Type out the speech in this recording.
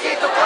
Despacito.